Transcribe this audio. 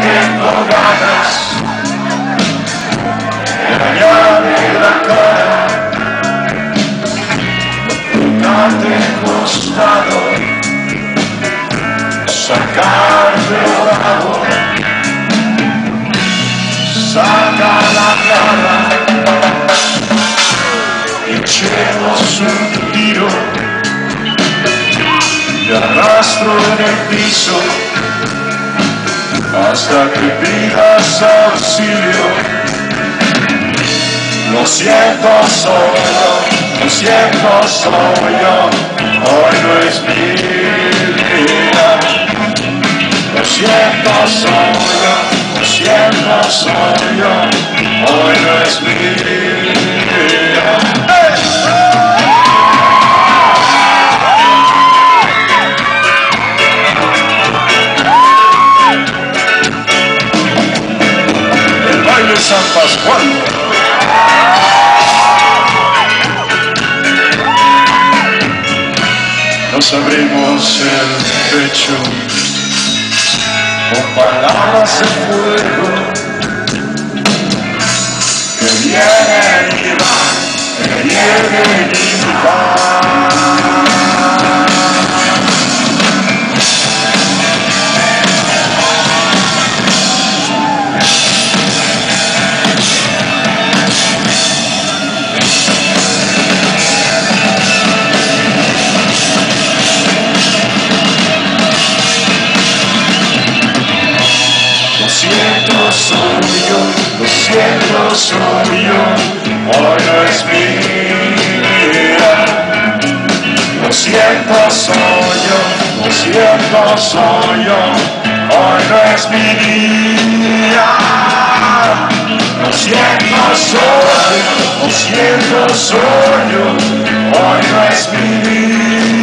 tengo ganas de dañarme la cara, el costado, sacarme bravo, saca la cara, echemos un tiro, te arrastro en el piso hasta que pidas auxilio. Lo siento, soy yo, lo siento, soy yo, hoy no es mi día. Lo siento, soy yo, lo siento, soy yo, hoy no es mi día. San Pascual. Nos abrimos el pecho con palabras de fuego que vienen y van, que vienen y van. Yo, lo siento, soy yo, hoy no es mi día. Lo siento, soy yo, lo siento, soy yo, hoy no es mi día. Lo siento, soy yo, lo siento, soy hoy no es mi día.